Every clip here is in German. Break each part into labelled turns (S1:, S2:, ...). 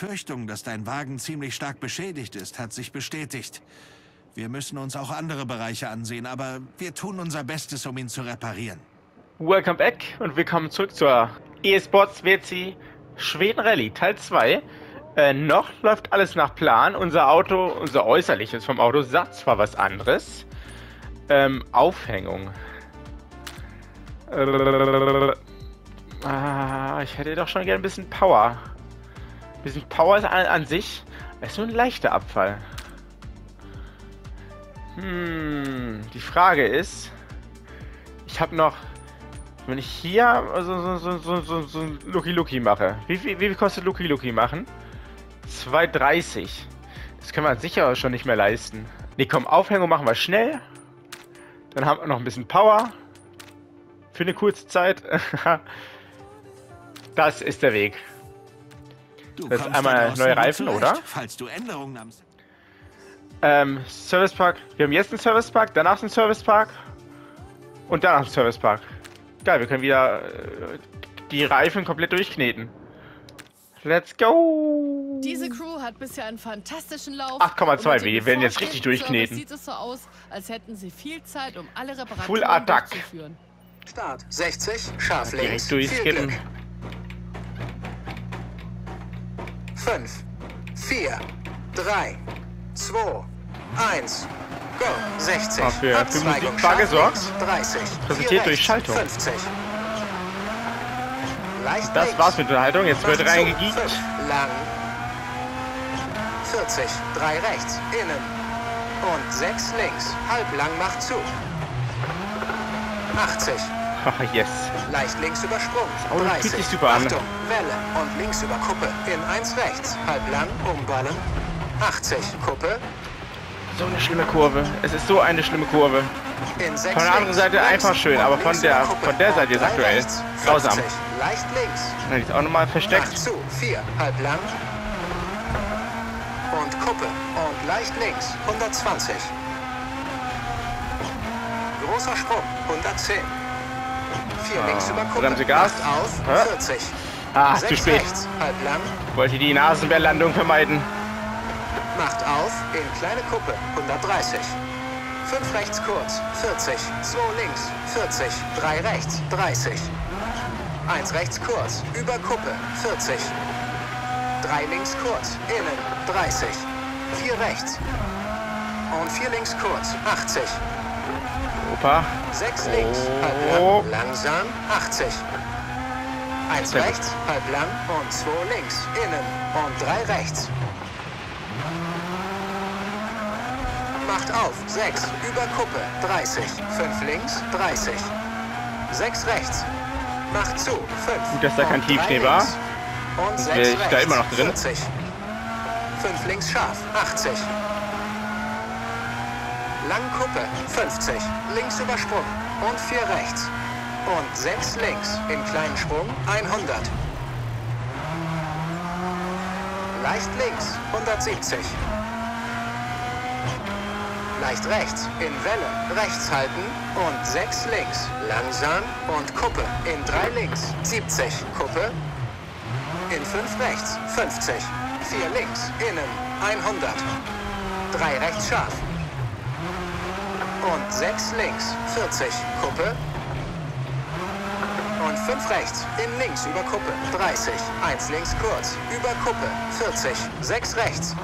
S1: Befürchtung, dass dein Wagen ziemlich stark beschädigt ist, hat sich bestätigt. Wir müssen uns auch andere Bereiche ansehen, aber wir tun unser Bestes, um ihn zu reparieren.
S2: Welcome back und willkommen zurück zur eSports WC Schweden Rallye Teil 2. Äh, noch läuft alles nach Plan. Unser Auto, unser Äußerliches vom Auto sagt zwar was anderes. Ähm, Aufhängung. Äh, ich hätte doch schon gerne ein bisschen Power. Bisschen Power an, an sich. ist nur ein leichter Abfall. Hm, die Frage ist, ich habe noch, wenn ich hier so, so, so, so, so ein Lucky Lucky mache, wie viel, kostet Lucky Lucky machen? 2,30. Das können wir sicher schon nicht mehr leisten. Ne, komm, Aufhängung machen wir schnell. Dann haben wir noch ein bisschen Power. Für eine kurze Zeit. das ist der Weg.
S1: Du
S2: das ist einmal neue Reifen,
S1: zurecht,
S2: oder?
S1: Falls du Änderungen am...
S2: Ähm, Servicepark. Wir haben jetzt einen Servicepark, danach einen Servicepark und danach einen Servicepark. Geil, wir können wieder äh, die Reifen komplett durchkneten. Let's go!
S3: Diese Crew hat bisher einen fantastischen Lauf.
S2: 8,2,
S3: und mit dem
S2: wir werden jetzt richtig durchkneten.
S3: Sieht es so aus, als hätten sie viel Zeit, um alle Reparaturen
S2: Full Attack.
S3: durchzuführen.
S4: Start 60, scharf links,
S2: Direkt durchskippen.
S4: 5, 4, 3, 2, 1, go, 60,
S2: Ah, für- für Musik war gesorgt.
S4: links, 30,
S2: Präsentiert durch Schaltung.
S4: 50. Leicht
S2: Das war's mit der Unterhaltung. Jetzt wird reingegiegt.
S4: lang, 40, 3 rechts, innen und 6 links, halb lang macht zu. 80,
S2: Haha, yes.
S4: Leicht links übersprungen.
S2: Fühlt
S4: 30.
S2: sich super an.
S4: Achtung, Welle und links über Kuppe. In 1 rechts. Halb lang, umballen. 80. Kuppe.
S2: So eine schlimme Kurve. Es ist so eine schlimme Kurve.
S4: In 6
S2: Von der anderen Seite einfach schön, aber von der- von der Seite ist aktuell grausam.
S4: Leicht links.
S2: Dann ist auch nochmal versteckt.
S4: zu. 4. Halb lang. Und Kuppe. Und leicht links. 120. Großer Sprung. 110. 4 links über Kuppe.
S2: Bremse Gas.
S4: Macht auf.
S2: Hä?
S4: 40.
S2: Ah, zu
S4: 6
S2: spät.
S4: rechts. Halb lang.
S2: Wollte die Nasenbärlandung vermeiden.
S4: Macht auf in kleine Kuppe 130. 5 rechts kurz 40. 2 links 40. 3 rechts 30. 1 rechts kurz über Kuppe 40. 3 links kurz innen 30. 4 rechts. Und 4 links kurz 80.
S2: Opa.
S4: 6 links halb
S2: Oh.
S4: lang langsam 80. 1
S2: Sehr gut.
S4: rechts halb lang und 2 links innen und 3 rechts. Macht auf. 6. Über Kuppe. 30. 5 links. 30. 6 rechts. Macht zu. 5.
S2: Gut, dass da kein Tiefschnee war.
S4: Und 6
S2: wäre ich
S4: rechts.
S2: da immer noch drin.
S4: 40. 5 links scharf. 80. Lang Kuppe. 50. Links übersprungen. Und 4 rechts. Und 6 links. Im kleinen Sprung. 100. Leicht links. 170. Leicht rechts, in Welle, rechts halten und 6 links, langsam und Kuppe, in 3 links, 70, Kuppe, in 5 rechts, 50, 4 links, innen, 100, 3 rechts scharf und 6 links, 40, Kuppe und 5 rechts, in links über Kuppe, 30, 1 links kurz, über Kuppe, 40, 6 rechts,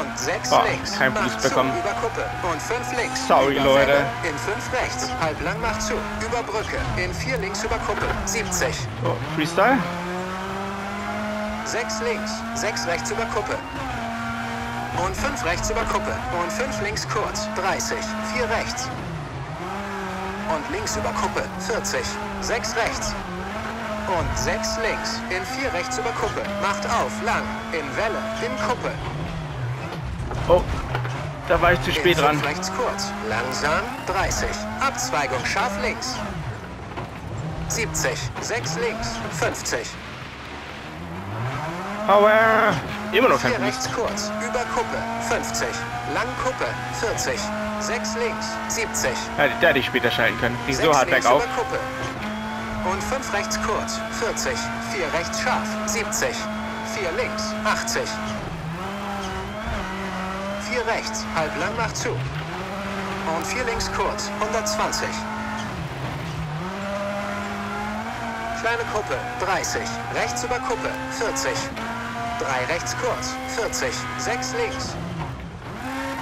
S4: und 6
S2: Ah,
S4: links.
S2: kein
S4: zu,
S2: bekommen.
S4: Über Kuppe. Und 5 links.
S2: Sorry,
S4: über
S2: Leute.
S4: In 5 rechts. Halb lang macht zu. Über Brücke. In 4 links über Kuppe. 70.
S2: Oh, Freestyle.
S4: 6 links. 6 rechts über Kuppe. Und 5 rechts über Kuppe. Und 5 links kurz. 30. 4 rechts. Und links über Kuppe. 40. 6 rechts. Und 6 links. In 4 rechts über Kuppe. Macht auf. Lang. In Welle. In Kuppe.
S2: Oh, da war ich zu spät
S4: In
S2: dran.
S4: fünf rechts kurz. Langsam 30. Abzweigung scharf links. 70. 6 links. 50.
S2: Power. Immer noch kein
S4: 4
S2: Boost.
S4: rechts kurz. Über Kuppe. 50. Lang Kuppe. 40. 6 links. 70.
S2: Ja, da hätte ich später schalten können. Nicht so
S4: 6
S2: hart bergauf.
S4: über Kuppe. und 5 rechts kurz, 40, 4 rechts scharf, 70, 4 links, 80. 4 rechts, halb lang macht zu. Und 4 links kurz, 120. Kleine Kuppe, 30. Rechts über Kuppe, 40. 3 rechts kurz, 40. 6 links.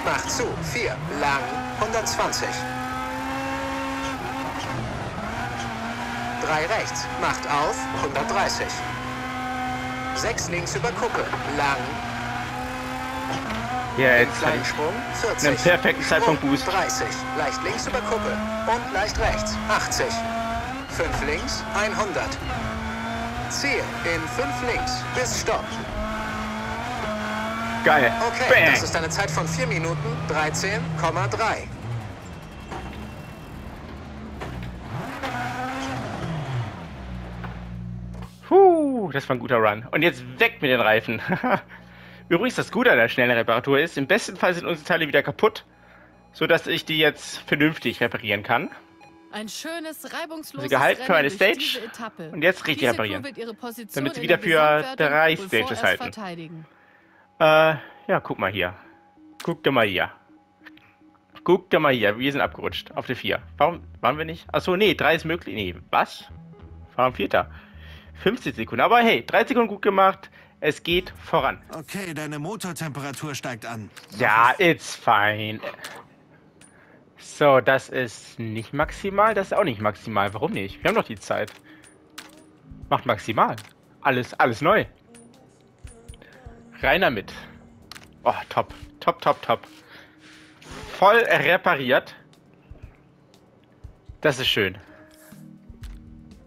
S4: Macht zu, 4. Lang, 120. 3 rechts, macht auf, 130. 6 links über Kuppe, lang,
S2: Ja, jetzt
S4: kleinen Sprung, 40.
S2: einen perfekten Zeitpunkt Boost.
S4: 30. Leicht links über Kuppe und leicht rechts, 80. 5 links, 100. Ziel in 5 links bis Stopp.
S2: Geil.
S4: Okay,
S2: Bang.
S4: das ist eine Zeit von 4 Minuten 13,3.
S2: Puh, das war ein guter Run. Und jetzt weg mit den Reifen. Übrigens, das Gute an der schnellen Reparatur ist, im besten Fall sind unsere Teile wieder kaputt, sodass ich die jetzt vernünftig reparieren kann.
S3: Ein schönes, reibungsloses
S2: Also Gehalt für eine Stage und jetzt richtig
S3: Diese
S2: reparieren.
S3: Crew wird ihre Position
S2: Damit sie wieder
S3: der
S2: für drei Stages
S3: vorerst
S2: halten. Äh, ja, guck mal hier. Guck dir mal hier. Guck dir mal hier, wir sind abgerutscht auf die 4. Warum waren wir nicht? Achso, nee, 3 ist möglich. Nee, was? Warum Vierter? 50 Sekunden. Aber hey, 3 Sekunden gut gemacht. Es geht voran.
S1: Okay, deine Motortemperatur steigt an.
S2: Ja, it's fine. So, das ist nicht maximal, das ist auch nicht maximal. Warum nicht? Wir haben doch die Zeit. Macht maximal. Alles, alles neu. Rein damit. Oh, top. Top, top, top. Voll repariert. Das ist schön.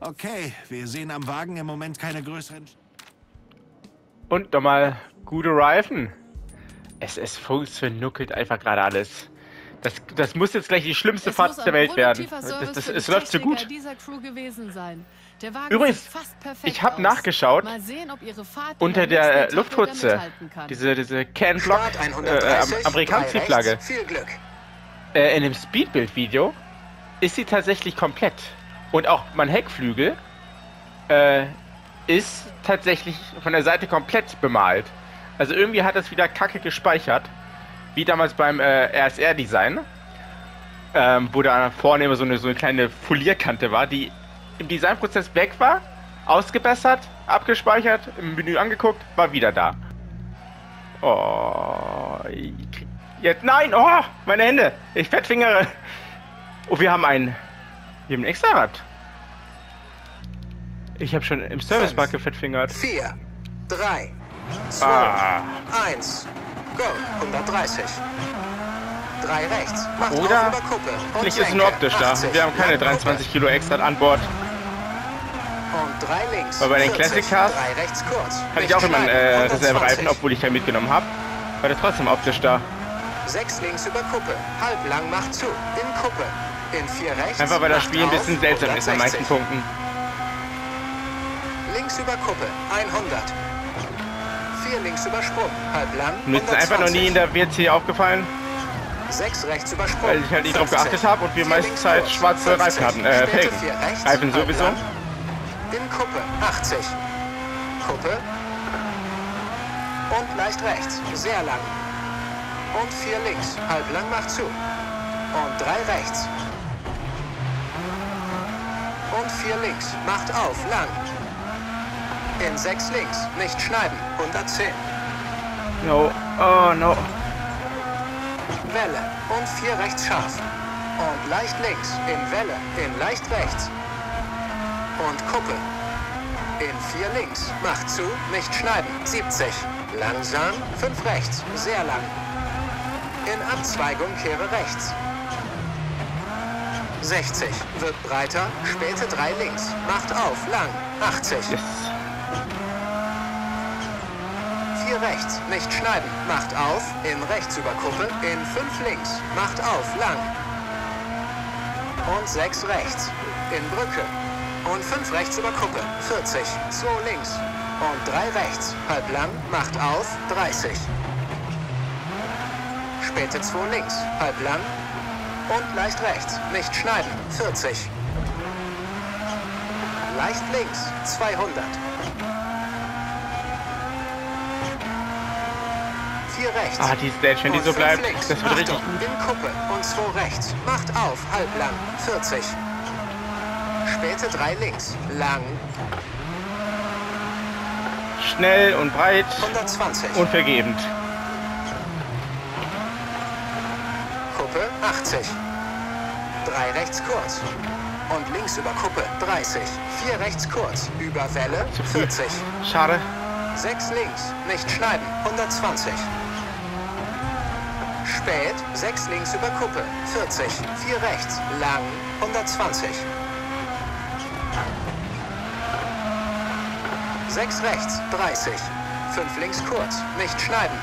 S1: Okay, wir sehen am Wagen im Moment keine größeren...
S2: Und nochmal gute Reifen. Es, es funktioniert einfach gerade alles. Das, das muss jetzt gleich die schlimmste
S3: Es
S2: Fahrt der Welt werden. Das, das, es läuft so gut.
S3: dieser Crew gewesen sein. Der Wagen
S2: Übrigens,
S3: sieht fast perfekt
S2: ich habe nachgeschaut,
S3: Mal sehen, ob ihre Fahrt
S2: Unter
S3: in der
S2: äh, Luftputze, diese, diese Can Block, äh,
S4: 130,
S2: am- amerikanische Flagge, äh, in dem Speedbild-Video ist sie tatsächlich komplett. Und auch mein Heckflügel äh, ist tatsächlich von der Seite komplett bemalt. Also irgendwie hat das wieder kacke gespeichert. Wie damals beim äh, RSR-Design. Ähm, wo da vorne immer so eine, so eine kleine Folierkante war, die im Designprozess weg war, ausgebessert, abgespeichert, im Menü angeguckt, war wieder da. Oh, jetzt, nein, oh, meine Hände, ich fettfingere. Oh, wir haben ein, wir haben ein Extrarad. Ich habe schon im Servicepark gefettfingert.
S4: 4, 3, 2,
S2: Ah,
S4: 1. Go. 130. 3 rechts. Macht
S2: Oder
S4: auf über Kuppe. Und
S2: vielleicht ist nur optisch da.
S4: 80.
S2: Wir haben keine
S4: Lang Kuppe.
S2: 23 Kilo extra an Bord.
S4: Und 3 links.
S2: Weil bei den
S4: 40.
S2: Classic Cars
S4: 3 rechts kurz.
S2: Hatte ich auch immer einen äh. Reservereifen,
S4: 120.
S2: obwohl ich keinen mitgenommen habe. War der trotzdem optisch da.
S4: 6 links über Kuppe. Halb lang macht zu. In Kuppe. In 4 rechts.
S2: Einfach weil das Spiel ein bisschen seltsam ist an
S4: 160.
S2: manchen Punkten.
S4: Links über Kuppe. 100. 4 links über Sprung. Halb lang.
S2: Mir ist einfach noch nie in der WC aufgefallen,
S4: 6 rechts über Sprung.
S2: weil ich halt nicht drauf
S4: 50.
S2: geachtet habe und wir
S4: Vier
S2: meist
S4: links
S2: Zeit
S4: kurz.
S2: schwarze
S4: 50.
S2: Reifen hatten. Äh, Felgen.
S4: vier
S2: Reifen sowieso.
S4: lang. Kuppe 80. Kuppe. Und leicht rechts. Sehr lang. Und 4 links. Halb lang macht zu. Und 3 rechts. Und 4 links. Macht auf. Lang. In 6 links. Nicht schneiden. 110.
S2: No, oh no.
S4: Welle und vier rechts scharf. Und leicht links in Welle, in leicht rechts. Und Kuppe. In vier links. Macht zu, nicht schneiden. 70. Langsam, fünf rechts. Sehr lang. In Abzweigung kehre rechts. 60. Wird breiter, späte drei links. Macht auf, lang. 80.
S2: Yes.
S4: Vier rechts, nicht schneiden. Macht auf, in rechts über Kuppe, in fünf links. Macht auf, lang. Und sechs rechts, in Brücke. Und fünf rechts über Kuppe, 40. Zwei links. Und drei rechts, halb lang, macht auf, 30. Späte zwei links, halb lang. Und leicht rechts, nicht schneiden, 40. Leicht links, 200. 4 rechts.
S2: Ah, die Stage, wenn die so bleibt, das wird richtig
S4: Achtung,
S2: gut.
S4: In Kuppe und 2 rechts. Macht auf, halblang, 40. Späte 3 links, lang,
S2: Schnell und breit
S4: 120.
S2: und vergebend.
S4: Kuppe 80. 3 rechts kurz. Und links über Kuppe 30. 4 rechts kurz. Über Welle
S2: Zu früh.
S4: 40.
S2: Schade.
S4: 6 links. Nicht schneiden. 120. Spät. 6 links über Kuppe. 40. 4 rechts. Lang. 120. 6 rechts. 30. 5 links kurz. Nicht schneiden.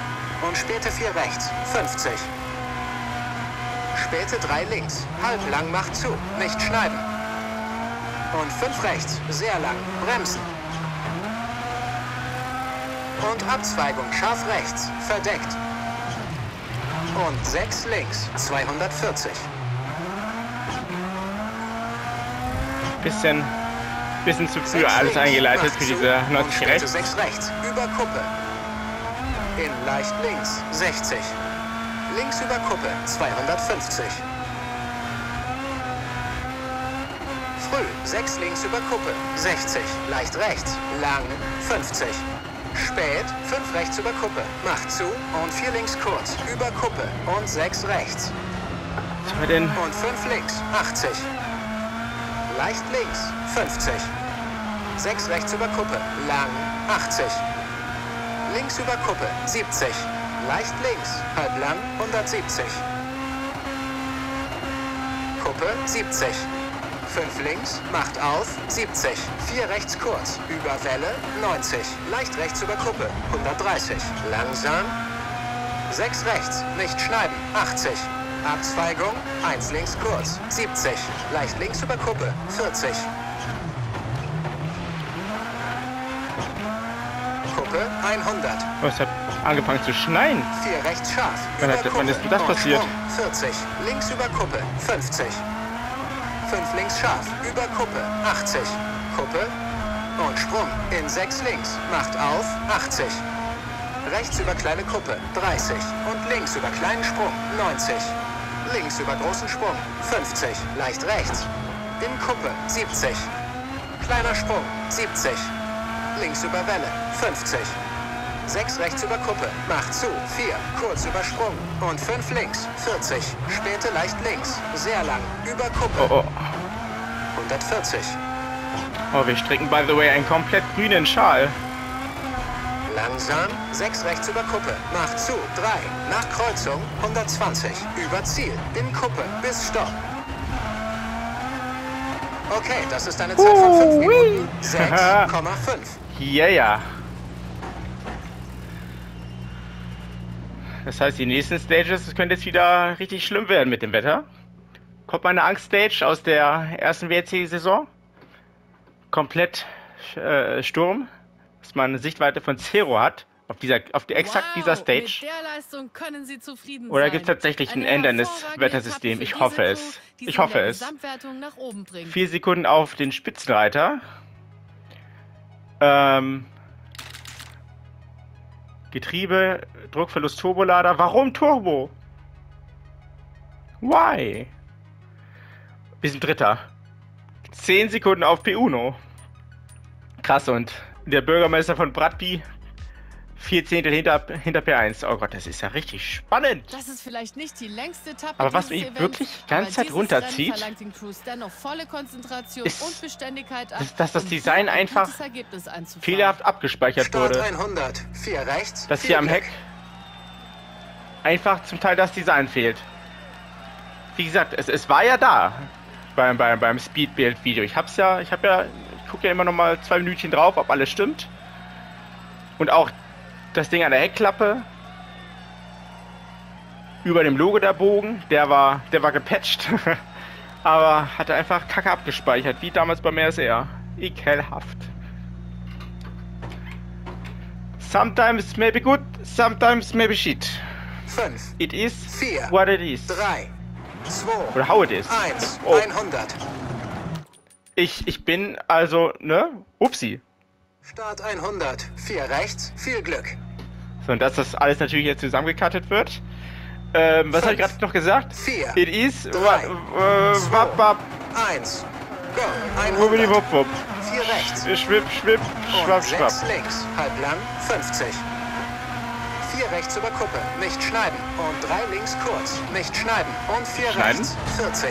S4: Und späte 4 rechts. 50. Späte 3 links. Halblang macht zu. Nicht schneiden. Und 5 rechts. Sehr lang. Bremsen. Und Abzweigung scharf rechts. Verdeckt. Und 6 links. 240.
S2: Bisschen, bisschen zu früh alles eingeleitet für diese
S4: und
S2: 90
S4: späte
S2: rechts.
S4: 6 rechts, über Kuppe. In leicht links, 60. Links über Kuppe, 250. Früh, 6 links über Kuppe, 60. Leicht rechts, lang, 50. Spät, 5 rechts über Kuppe, macht zu und 4 links kurz, über Kuppe und 6 rechts. Und 5 links, 80. Leicht links, 50. 6 rechts über Kuppe, lang, 80. Links über Kuppe, 70. Leicht links, halb lang, 170. Kuppe, 70. 5 links, macht auf, 70. 4 rechts kurz, über Welle, 90. Leicht rechts über Kuppe, 130. Langsam, 6 rechts, nicht schneiden, 80. Abzweigung, 1 links kurz, 70. Leicht links über Kuppe, 40. Kuppe, 100.
S2: Oh, es hat angefangen zu schneien.
S4: 4 rechts scharf.
S2: Wann hat- wann ist denn das passiert?
S4: Sprung, 40. Links über Kuppe, 50. 5 links scharf. Über Kuppe, 80. Kuppe und Sprung. In 6 links. Macht auf, 80. Rechts über kleine Kuppe, 30. Und links über kleinen Sprung, 90. Links über großen Sprung, 50. Leicht rechts. In Kuppe, 70. Kleiner Sprung, 70. Links über Welle, 50. 6 rechts über Kuppe, macht zu, 4, kurz über Sprung und 5 links, 40. Späte leicht links, sehr lang, über Kuppe,
S2: Oh, oh.
S4: 140.
S2: Oh, wir stricken, by the way, einen komplett grünen Schal.
S4: Langsam, 6 rechts über Kuppe, macht zu, 3, nach Kreuzung, 120, über Ziel, in Kuppe, bis Stopp. Okay, das ist eine Zeit von 5 Minuten, 6,5.
S2: Ja, ja. Das heißt, die nächsten Stages, es könnte jetzt wieder richtig schlimm werden mit dem Wetter. Kommt meine Angst-Stage aus der ersten WRC-Saison. Komplett äh, Sturm, dass man eine Sichtweite von Zero hat. Auf dieser, auf die, exakt
S3: wow,
S2: dieser Stage.
S3: der Leistung können Sie zufrieden
S2: Oder
S3: sein.
S2: gibt's tatsächlich ein
S3: hervorragende
S2: Wettersystem? Ich hoffe es. Ich hoffe es. Vier Sekunden auf den Spitzenreiter. Ähm, Getriebe, Druckverlust, Turbolader. Warum Turbo? Why? Wir sind Dritter. Zehn Sekunden auf P1. Krass und der Bürgermeister von Bradby vier Zehntel hinter, hinter P1. Oh Gott, das ist ja richtig spannend.
S3: Das ist vielleicht nicht die längste Etappe
S2: Aber was mich
S3: Events,
S2: wirklich die ganze Zeit runterzieht, ist,
S3: und Beständigkeit ab,
S2: dass- dass das Design einfach. Fehlerhaft abgespeichert
S4: Start
S2: wurde.
S4: 100, 4 rechts,
S2: dass
S4: 4
S2: hier am. Heck einfach zum Teil das Design fehlt. Wie gesagt, es, es war ja da beim, beim, beim Speedbuild-Video. Ich hab's ja, ich hab ja, gucke ja immer noch mal zwei Minütchen drauf, ob alles stimmt. Und auch das Ding an der Heckklappe. Über dem Logo der Bogen, der war, der war gepatcht. Aber hatte einfach Kacke abgespeichert, wie damals beim RSR. Ekelhaft. Sometimes maybe good, sometimes maybe shit.
S4: 5,
S2: It is
S4: Vier.
S2: what it is.
S4: 3, 2,
S2: Oder how it is.
S4: 1,
S2: Oh.
S4: 100.
S2: ich, ich bin also, ne? Upsi.
S4: Start 100. 4 rechts. Viel Glück.
S2: So, und dass das alles natürlich jetzt zusammengekattet wird. Ähm, was habe ich gerade noch gesagt?
S4: vier,
S2: It is.
S4: drei,
S2: wa- äh,
S4: zwei,
S2: wap, wap,
S4: 1. Go.
S2: wubbidi,
S4: 100.
S2: wupp, wupp.
S4: 4 rechts.
S2: Schwipp, schwipp, schwapp, schwapp.
S4: 6 links. Halb lang. 50. 4 rechts über Kuppe. Nicht schneiden. Und 3 links kurz. Nicht schneiden. Und 4
S2: Schneiden?
S4: rechts. 40.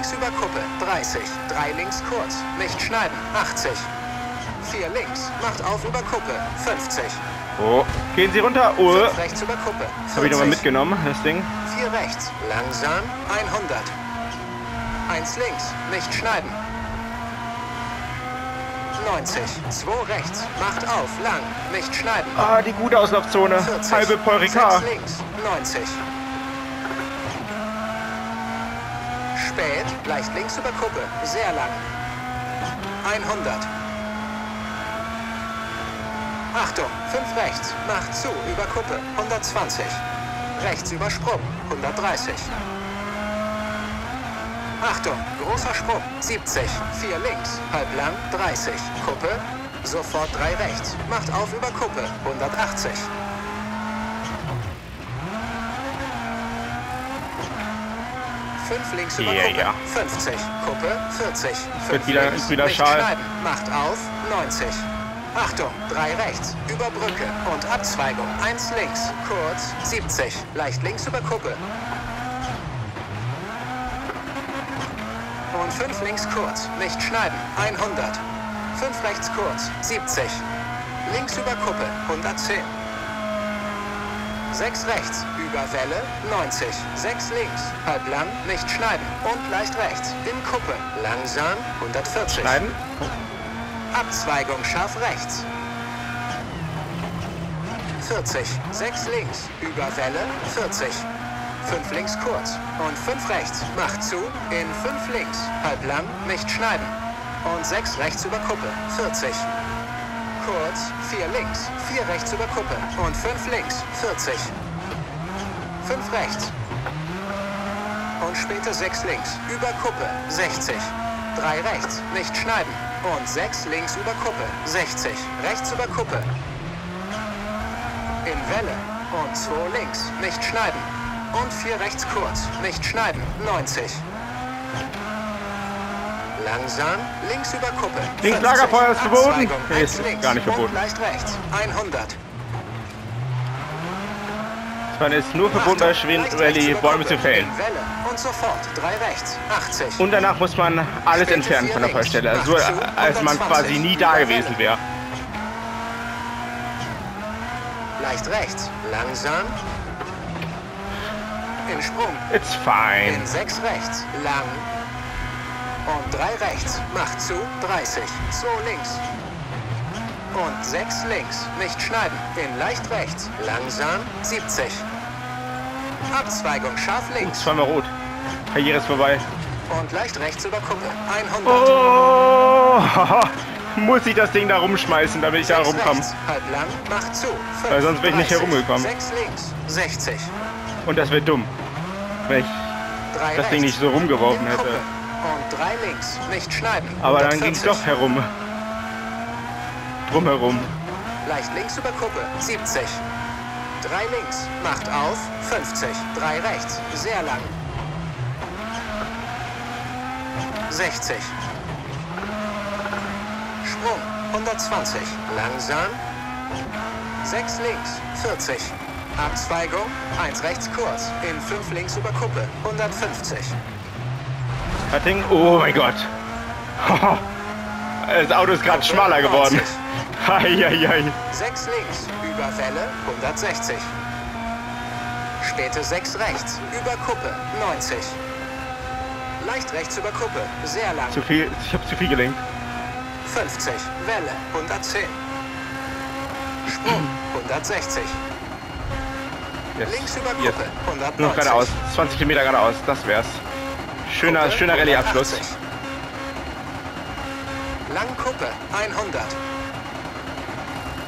S4: Links über Kuppe. 30. 3 links kurz. Nicht schneiden. 80. 4 links. Macht auf über Kuppe. 50.
S2: Oh, gehen Sie runter. Oh,
S4: 5 rechts über Kuppe. 40.
S2: habe ich nochmal mitgenommen, das Ding.
S4: 4 rechts. Langsam. 100. 1 links. Nicht schneiden. 90. 2 rechts. Macht auf. Lang. Nicht schneiden.
S2: Ah, die gute Auslaufzone.
S4: 40.
S2: Halbe.
S4: 6 links. 90. Spät. Leicht links über Kuppe. Sehr lang. 100. Achtung. 5 rechts. Macht zu. Über Kuppe. 120. Rechts über Sprung. 130. Achtung, großer Sprung, 70, 4 links, halb lang, 30, Kuppe, sofort 3 rechts, macht auf über Kuppe, 180. Fünf links über
S2: Ja,
S4: Kuppe,
S2: ja.
S4: 50, Kuppe, 40,
S2: wird
S4: fünf
S2: wieder-
S4: links,
S2: wieder
S4: nicht
S2: Schal.
S4: schneiden, macht auf, 90. Achtung, 3 rechts, über Brücke und Abzweigung, 1 links, kurz, 70, leicht links über Kuppe, Und 5 links kurz, nicht schneiden, 100. 5 rechts kurz, 70. Links über Kuppe, 110. 6 rechts, über Welle, 90. 6 links, halb lang, nicht schneiden. Und leicht rechts, in Kuppe, langsam, 140.
S2: Schneiden.
S4: Abzweigung scharf rechts. 40. 6 links. Über Welle. 40. 5 links kurz. Und 5 rechts. Macht zu. In 5 links. Halb lang. Nicht schneiden. Und 6 rechts über Kuppe. 40. Kurz. 4 links. 4 rechts über Kuppe. Und 5 links. 40. 5 rechts. Und später 6 links. Über Kuppe. 60. 3 rechts. Nicht schneiden. Und 6 links über Kuppe. 60. Rechts über Kuppe. In Welle. Und 2 links. Nicht schneiden. Und 4 rechts kurz. Nicht schneiden. 90. Langsam. Links über Kuppe.
S2: Links
S4: 50.
S2: Lagerfeuer ist verboten? Nee, ist
S4: links.
S2: gar nicht verboten.
S4: Rechts. 100.
S2: Man ist nur verboten bei
S4: rechts über
S2: Bäume
S4: Kuppe.
S2: zu fällen.
S4: Und sofort. 3 rechts. 80.
S2: Und danach muss man alles
S4: Später
S2: entfernen von der. Feuerstelle. So
S4: zu,
S2: als man
S4: 120.
S2: quasi nie da gewesen wäre.
S4: Leicht rechts. Langsam. In Sprung.
S2: It's fine.
S4: In 6 rechts. Lang. Und 3 rechts. Macht zu. 30. 2 links. Und 6 links. Nicht schneiden. In leicht rechts. Langsam. 70. Abzweigung scharf links.
S2: Zweimal rot. Karriere ist vorbei.
S4: Und leicht rechts über Kuppe. 100.
S2: Oh, muss ich das Ding da rumschmeißen, damit ich da rumkomme.
S4: rechts. Halb lang. Macht zu. Fünf,
S2: Weil sonst wäre ich nicht
S4: 30.
S2: herumgekommen.
S4: 6 links. 60.
S2: Und das wäre dumm, wenn ich
S4: 3
S2: das Ding nicht so rumgeworfen
S4: in Kuppe. Und 3 links. Nicht schneiden.
S2: Aber dann ging es
S4: 140.
S2: doch herum. Drumherum.
S4: Leicht links über Kuppe, 70. 3 links, macht auf, 50. 3 rechts, sehr lang. 60. Sprung, 120. Langsam. 6 links, 40. Abzweigung, 1 rechts kurz. In 5 links über Kuppe, 150.
S2: Cutting. Oh mein Gott. Das Auto ist gerade schmaler geworden. Heieiei.
S4: 6 links, über Welle 160. Späte 6 rechts, über Kuppe 90. Leicht rechts über Kuppe, sehr lang
S2: Zu viel. Ich habe zu viel gelenkt.
S4: 50. Welle 110. Sprung 160.
S2: Jetzt.
S4: Links über. Kuppe 190.
S2: Nur noch geradeaus. 20 Kilometer geradeaus. Das wär's. Schöner, schöner Rallye-Abschluss.
S4: 180. Lang Kuppe 100.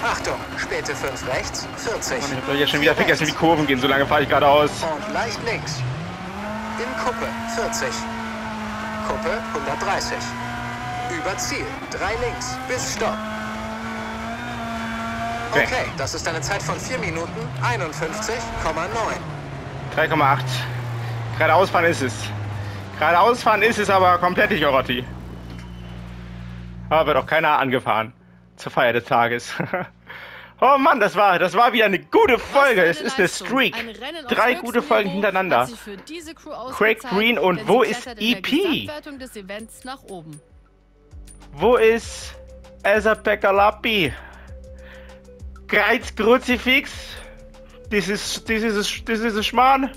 S4: Achtung, späte 5 rechts 40.
S2: Ich hab doch jetzt schon wieder vergessen, wie. Kurven gehen. So lange fahre ich geradeaus.
S4: Und leicht links. In Kuppe 40. Kuppe 130. Über Ziel, 3 links, bis Stopp.
S2: Okay.
S4: Okay, das ist eine Zeit von 4 Minuten 51,9.
S2: 3,8. Geradeaus fahren ist es. Geradeaus fahren ist es aber komplett nicht, Orotti. Aber wird auch keiner angefahren. Zur Feier des Tages. oh Mann, das war, das war wieder eine gute Folge. Es ist eine Streak. Drei gute Folgen hintereinander. Craig Green und wo ist EP? Wo ist Elsa Beckerlappi? Greiz Kruzifix? Das ist ein Schmarrn.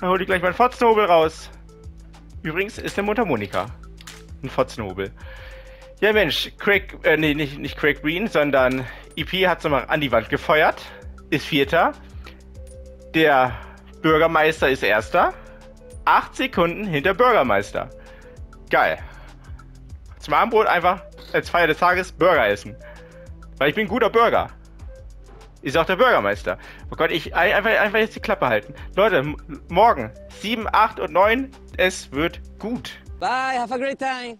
S2: Da hol ich gleich meinen Fotznobel raus. Übrigens ist der Mundharmonika. Ein Fotznobel. Ja Mensch, Craig, äh, nee, nicht, nicht Craig Green, sondern EP hat mal an die Wand gefeuert. Ist Vierter. Der Bürgermeister ist Erster. Acht Sekunden hinter Bürgermeister. Geil. Zum Abendbrot einfach als Feier des Tages Burger essen. Weil ich bin ein guter Bürger. Ist auch der Bürgermeister. Oh Gott, ich einfach, einfach jetzt die Klappe halten. Leute, morgen 7, 8 und 9, es wird gut.
S5: Bye, have a great time.